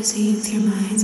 you with your mind's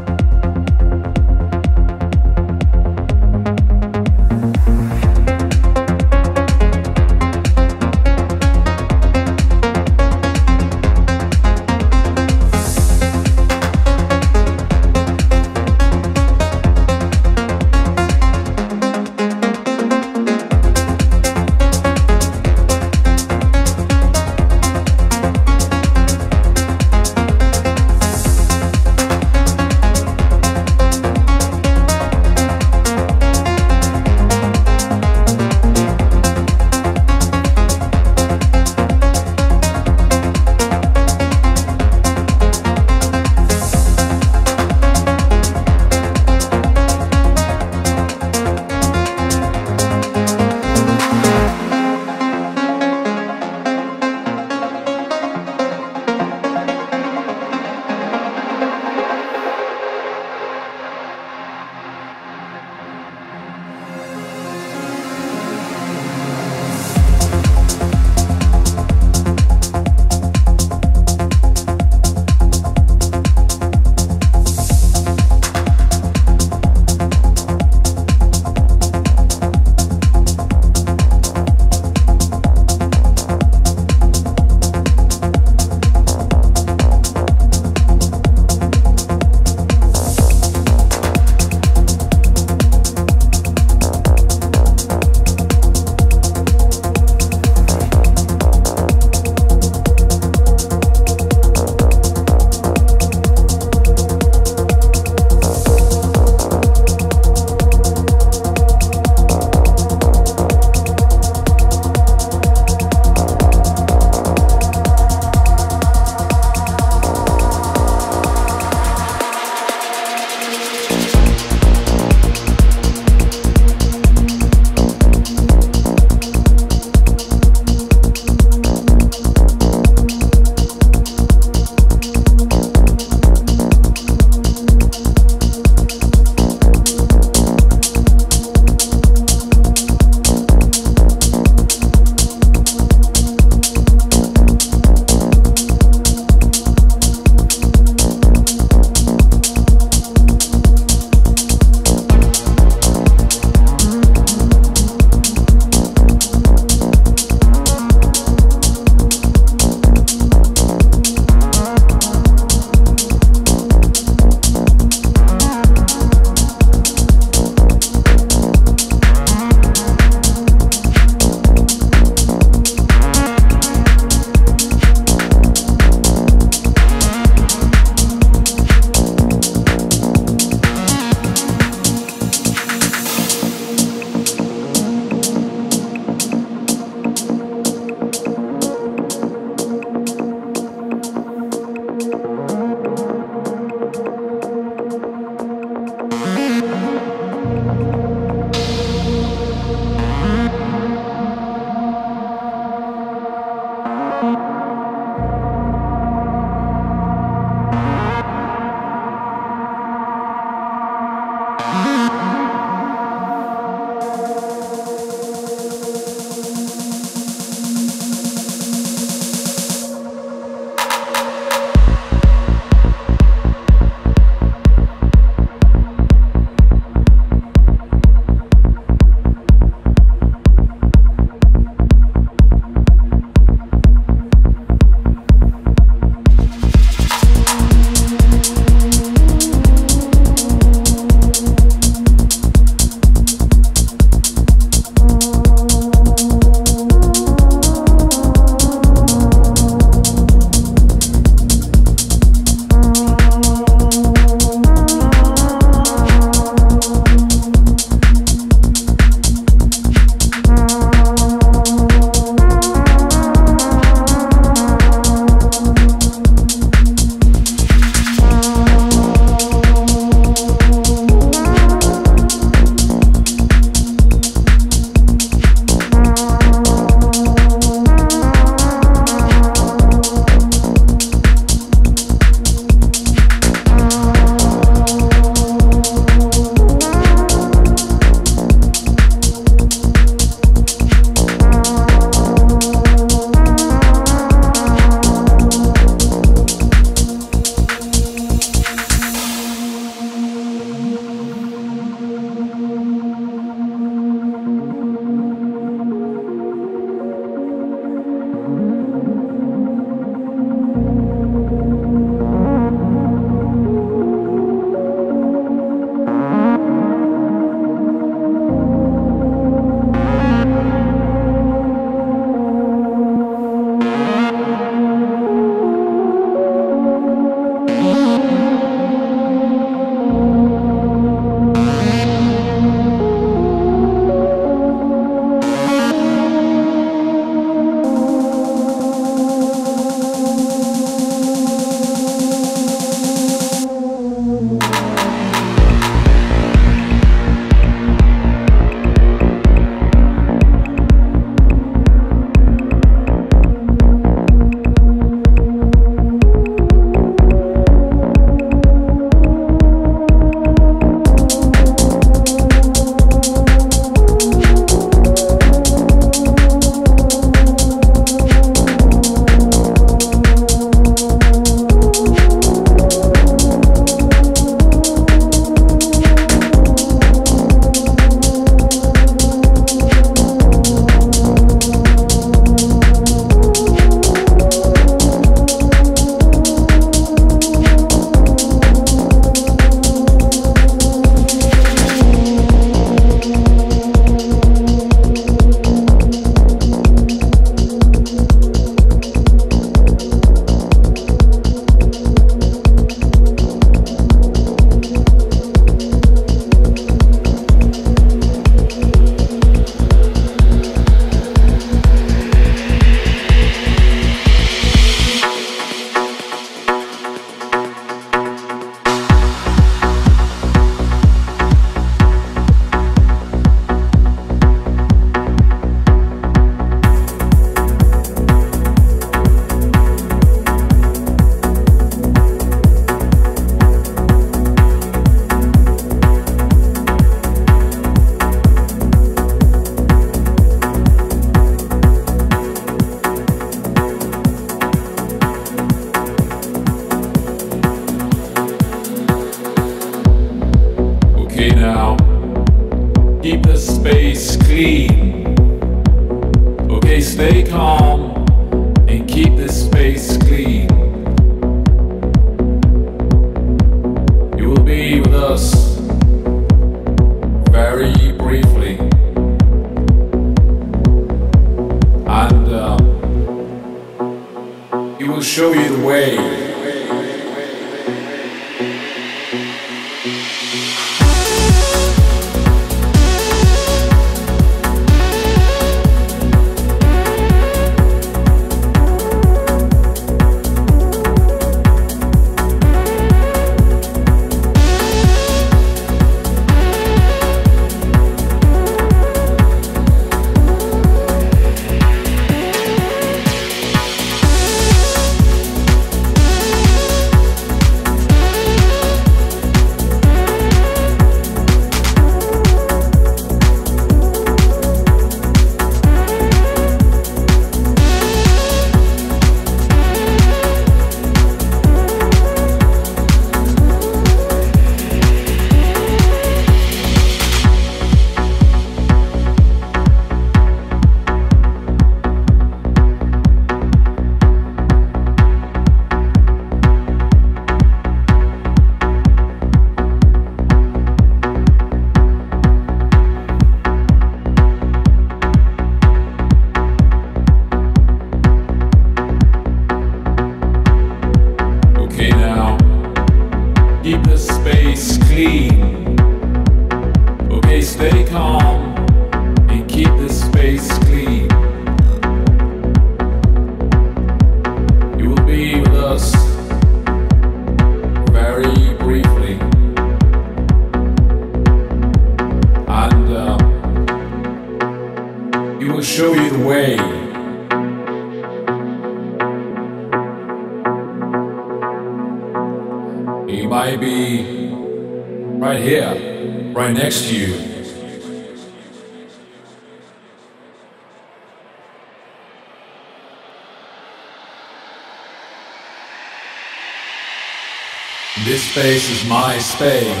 space is my space.